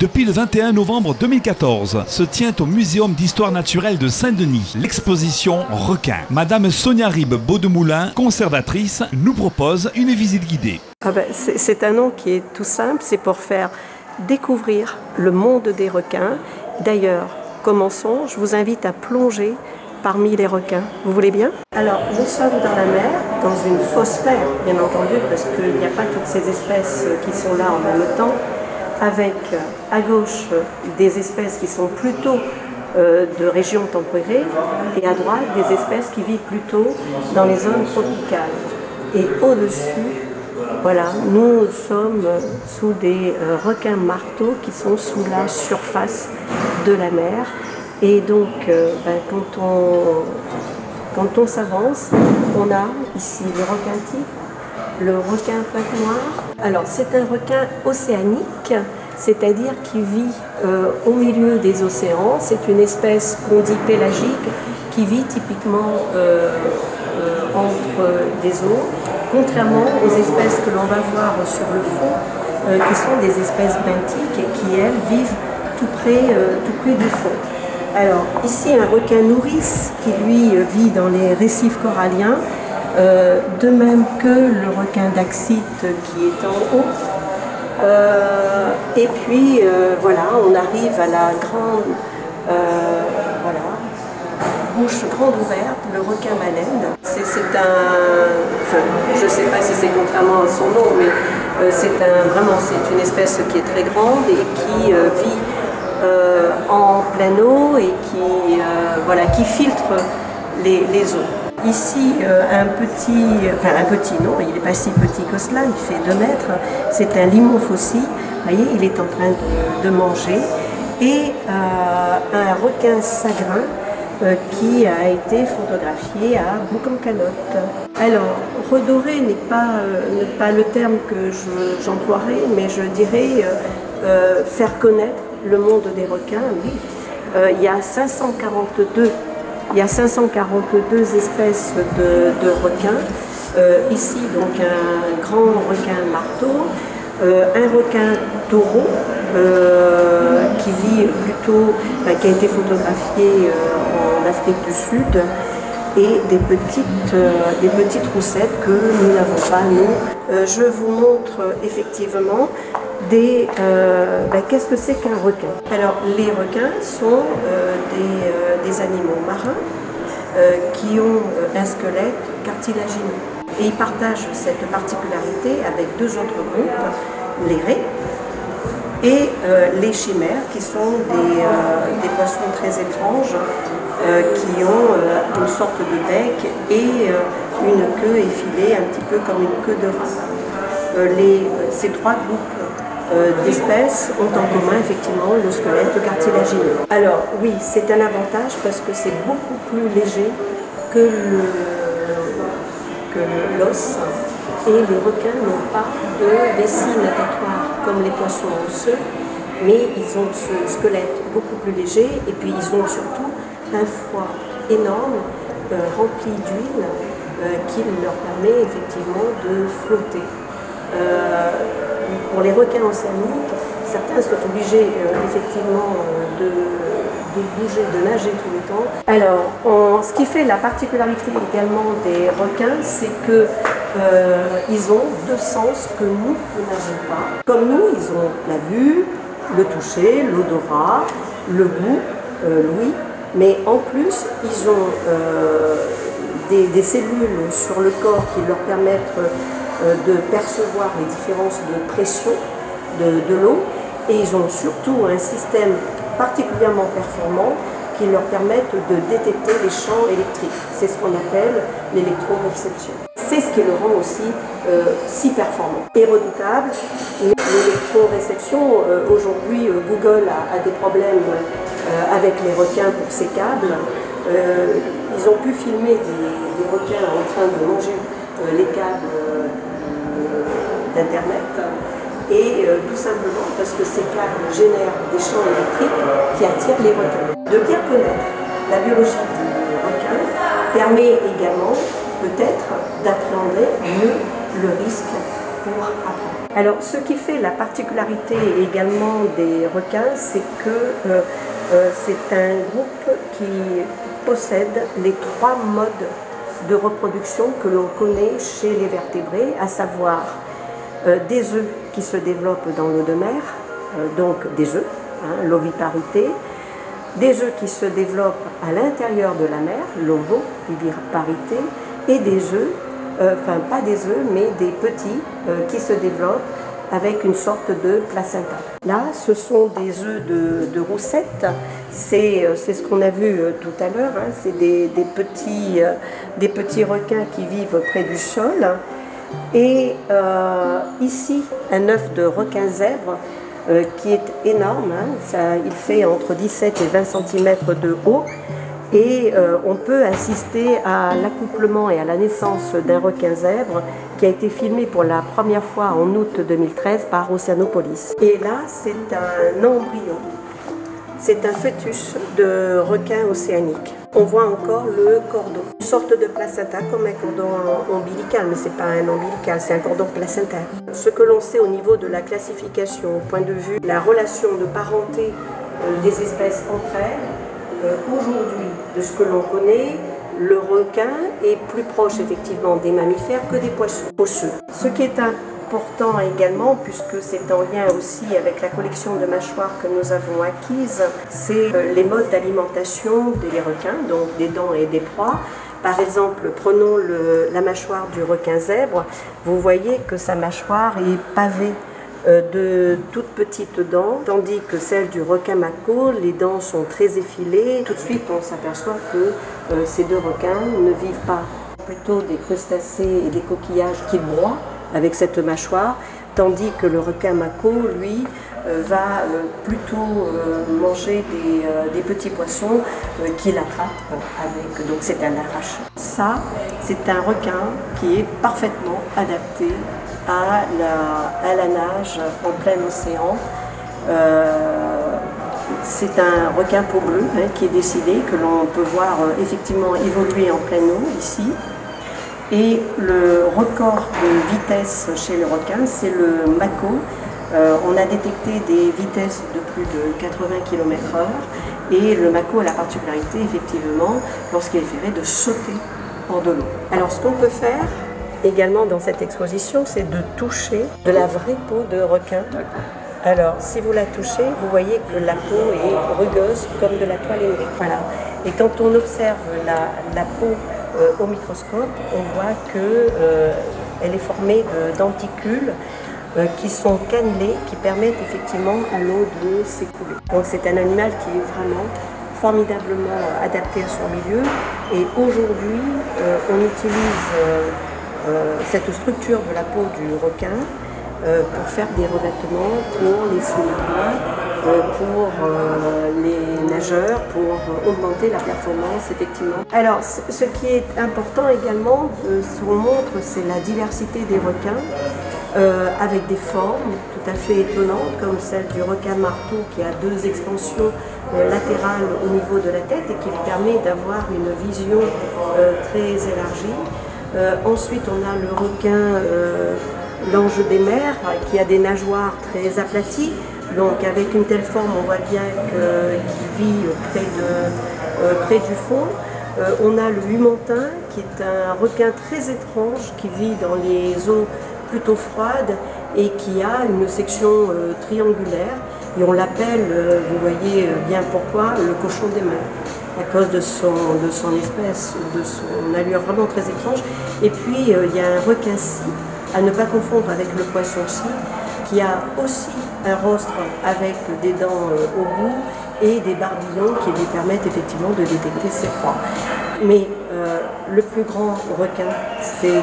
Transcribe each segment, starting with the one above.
Depuis le 21 novembre 2014, se tient au Muséum d'histoire naturelle de Saint-Denis l'exposition Requin. Madame Sonia Rib Baudemoulin, conservatrice, nous propose une visite guidée. Ah ben, c'est un nom qui est tout simple, c'est pour faire découvrir le monde des requins. D'ailleurs, commençons, je vous invite à plonger parmi les requins. Vous voulez bien? Alors, nous sommes dans la mer, dans une fausse mer, bien entendu, parce qu'il n'y a pas toutes ces espèces qui sont là en même temps, avec à gauche des espèces qui sont plutôt euh, de régions tempérées et à droite des espèces qui vivent plutôt dans les zones tropicales. Et au-dessus, voilà, nous sommes sous des euh, requins marteaux qui sont sous la surface de la mer et donc, euh, ben, quand on, s'avance, on a ici le requin tigre, le requin plaque noir. Alors, c'est un requin océanique, c'est-à-dire qui vit euh, au milieu des océans. C'est une espèce qu'on dit pélagique, qui vit typiquement euh, entre des eaux, contrairement aux espèces que l'on va voir sur le fond, qui sont des espèces benthiques et qui, elles, vivent tout près, du fond. Alors, ici, un requin nourrice qui, lui, vit dans les récifs coralliens, euh, de même que le requin d'Axite qui est en haut. Euh, et puis, euh, voilà, on arrive à la grande, voilà, bouche grande ouverte, le requin baleine. C'est un, je ne sais pas si c'est contrairement à son nom, mais c'est un, vraiment, c'est une espèce qui est très grande et qui vit euh, en plein eau et qui, euh, voilà, qui filtre les, eaux. Ici, euh, un petit, enfin un petit, non, il n'est pas si petit que cela, il fait 2 mètres. C'est un limon fossile, vous voyez, il est en train de, manger. Et un requin sagrin qui a été photographié à Boucancanotte. Alors, redorer n'est pas, pas le terme que j'emploierai, mais je dirais faire connaître le monde des requins, oui. Euh, il y a 542 il y a 542 espèces de, requins. Euh, ici, donc, un grand requin marteau, euh, un requin taureau qui vit plutôt, qui a été photographié en Afrique du Sud, et des petites, des petites roussettes que nous n'avons pas, nous. je vous montre effectivement Euh, ben, qu'est-ce que c'est qu'un requin? Alors les requins sont euh, euh, des, animaux marins qui ont un squelette cartilagineux. Et ils partagent cette particularité avec deux autres groupes, les raies et les chimères, qui sont des, poissons très étranges, qui ont une sorte de bec et une queue effilée, un petit peu comme une queue de rat. ces trois groupes d'espèces ont en commun effectivement le squelette cartilagineux. Alors oui, c'est un avantage parce que c'est beaucoup plus léger que l'os et les requins n'ont pas de vessie natatoire comme les poissons osseux, mais ils ont ce squelette beaucoup plus léger et puis ils ont surtout un foie énorme euh, rempli d'huile euh, qui leur permet effectivement de flotter pour les requins océaniques, certains sont obligés euh, effectivement euh, de, bouger, de nager tout le temps. Alors, ce qui fait la particularité également des requins, c'est qu'ils euh, ont deux sens que nous, n'avons pas. Comme nous, ils ont la vue, le toucher, l'odorat, le goût, l'ouïe, mais en plus, ils ont des, cellules sur le corps qui leur permettent euh, de percevoir les différences de pression de, l'eau et ils ont surtout un système particulièrement performant qui leur permettent de détecter les champs électriques. C'est ce qu'on appelle l'électroréception. C'est ce qui le rend aussi euh, si performant et redoutable. L'électroréception, euh, aujourd'hui, Google a, des problèmes avec les requins pour ses câbles. ils ont pu filmer des requins en train de manger les câbles Et euh, tout simplement parce que ces câbles génèrent des champs électriques qui attirent les requins. De bien connaître la biologie du requin permet également peut-être d'appréhender mieux le risque pour apprendre. Alors, ce qui fait la particularité également des requins, c'est que euh, euh, c'est un groupe qui possède les trois modes de reproduction que l'on connaît chez les vertébrés, à savoir des œufs qui se développent dans l'eau de mer, donc des œufs, hein, l'oviparité, des œufs qui se développent à l'intérieur de la mer, l'ovoviparité, et des œufs euh, enfin pas des œufs, mais des petits euh, qui se développent avec une sorte de placenta. Là, ce sont des œufs de, roussette. Euh, c'est ce qu'on a vu tout à l'heure. Hein. C'est des petits requins qui vivent près du sol. Et ici, un œuf de requin zèbre qui est énorme. Hein. Il fait entre 17 et 20 cm de haut. Et euh, on peut assister à l'accouplement et à la naissance d'un requin zèbre qui a été filmé pour la première fois en août 2013 par Oceanopolis. Et là, c'est un embryon, c'est un fœtus de requin océanique. On voit encore le cordon, une sorte de placenta comme un cordon ombilical, mais ce n'est pas un ombilical, c'est un cordon placentaire. Ce que l'on sait au niveau de la classification, au point de vue de la relation de parenté euh, des espèces entre elles, euh, aujourd'hui, de ce que l'on connaît, le requin est plus proche effectivement des mammifères que des poissons osseux. Ce qui est important également, puisque c'est en lien aussi avec la collection de mâchoires que nous avons acquises, c'est euh, les modes d'alimentation des requins, donc des dents et des proies. Par exemple, prenons la mâchoire du requin zèbre, vous voyez que sa mâchoire est pavée euh, de toutes petites dents, tandis que celle du requin mako, les dents sont très effilées. Tout de suite, on s'aperçoit que euh, ces deux requins ne vivent pas plutôt des crustacés et des coquillages qui broient avec cette mâchoire, tandis que le requin mako, lui, euh, va plutôt manger des, petits poissons qu'il attrape avec. Donc c'est un arrache. Ça, c'est un requin qui est parfaitement adapté à la, nage en plein océan. Euh, c'est un requin peau bleue hein, qui est décidé, que l'on peut voir euh, effectivement évoluer en pleine eau ici. Et le record de vitesse chez le requin, c'est le Mako. Euh, on a détecté des vitesses de plus de 80 km/h et le Mako a la particularité, effectivement, lorsqu'il est ferré, de sauter hors de l'eau. Alors ce qu'on peut faire, également dans cette exposition, c'est de toucher de la vraie peau de requin. Alors, si vous la touchez, vous voyez que la peau est rugueuse comme de la toile aimée. Voilà. Et quand on observe la, peau au microscope, on voit qu'elle euh, est formée d'anticules euh, qui sont cannelés, qui permettent effectivement à l'eau de s'écouler. C'est un animal qui est vraiment formidablement adapté à son milieu. Et aujourd'hui, on utilise euh, cette structure de la peau du requin euh, pour faire des revêtements pour les euh, pour les nageurs, pour augmenter la performance effectivement. Alors ce qui est important également, qu'on montre, c'est la diversité des requins. avec des formes tout à fait étonnantes comme celle du requin marteau qui a deux expansions latérales au niveau de la tête et qui lui permet d'avoir une vision très élargie. Euh, ensuite, on a le requin, euh, l'ange des mers, qui a des nageoires très aplaties. Donc, avec une telle forme, on voit bien qu'il vit euh, près du fond. on a le humantin, qui est un requin très étrange, qui vit dans les eaux plutôt froides et qui a une section triangulaire. Et on l'appelle, vous voyez bien pourquoi, le cochon des mers à cause de son, de son espèce, de son allure vraiment très étrange. Et puis euh, il y a un requin-ci, à ne pas confondre avec le poisson-ci, qui a aussi un rostre avec des dents euh, au bout et des barbillons qui lui permettent effectivement de détecter ses proies. Mais euh, le plus grand requin, c'est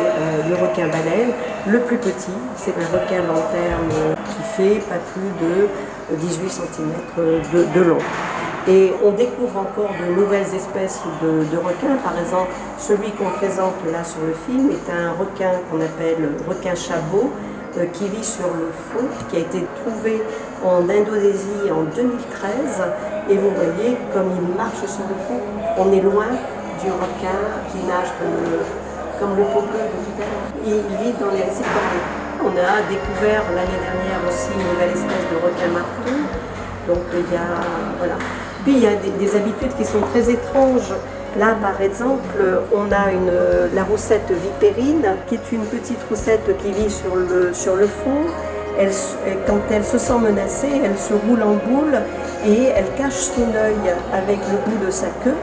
le requin baleine. Le plus petit, c'est un requin lanterne qui fait pas plus de 18 cm de long. Et on découvre encore de nouvelles espèces de, requins. Par exemple, celui qu'on présente là sur le film est un requin qu'on appelle requin chabot, euh, qui vit sur le fond, qui a été trouvé en Indonésie en 2013. Et vous voyez, comme il marche sur le fond, on est loin du requin qui nage comme le, comme le de tout à l'heure. Il vit dans les récifs On a découvert l'année dernière aussi une nouvelle espèce de requin marteau. Donc il y a voilà. Puis il y a des, habitudes qui sont très étranges. Là, par exemple, on a la roussette vipérine, qui est une petite roussette qui vit sur le, fond. Quand elle se sent menacée, elle se roule en boule et elle cache son œil avec le bout de sa queue.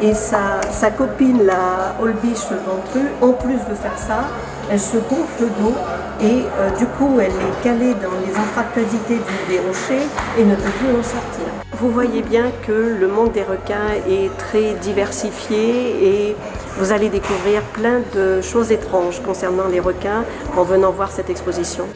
Et sa, copine, la holbiche ventrue, en plus de faire ça, elle se gonfle d'eau et euh, du coup elle est calée dans les anfractuosités des rochers et ne peut plus en sortir. Vous voyez bien que le monde des requins est très diversifié et vous allez découvrir plein de choses étranges concernant les requins en venant voir cette exposition.